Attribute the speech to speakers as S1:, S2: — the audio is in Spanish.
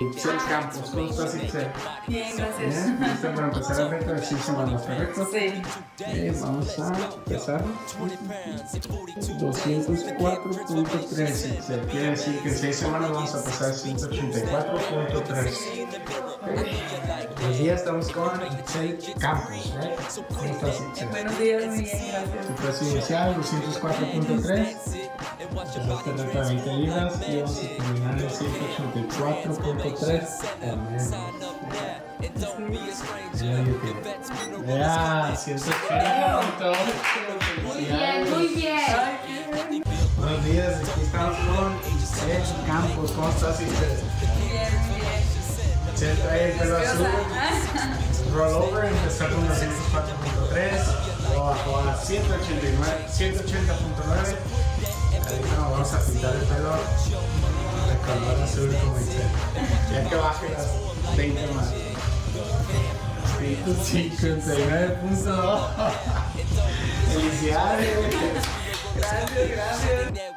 S1: Itzel Campos, ¿cómo estás, Itzel?
S2: Bien, gracias.
S1: Bien, ¿listo para empezar el reto de 6 semanas, correcto?
S2: Sí.
S1: Ok, vamos a empezar. 204.3, Itzel. Quiere decir que en 6 semanas vamos a pasar 184.3. Día estamos con Itzel Campos, ¿eh? ¿Cómo estás, Itzel?
S2: Buenos días, muy bien,
S1: Tu
S2: gracias.
S1: precio inicial, 204.3. Empezaste el reto de 20 libras y vamos a terminar en 184.3 o menos. Ya, 180 puntos.
S3: Muy bien, muy bien.
S1: Buenos días, aquí estamos con Itzel Campos. ¿Cómo estás, Itzel? Itzel trae el pelo azul. Rollover empezó con 204.3, luego bajó a 189, 180.9. Ahí no, vamos a pintar el pelo de color azul como dice. Ya que baje las 20 más. 159 puntos. Felicidades.
S2: Gracias, gracias.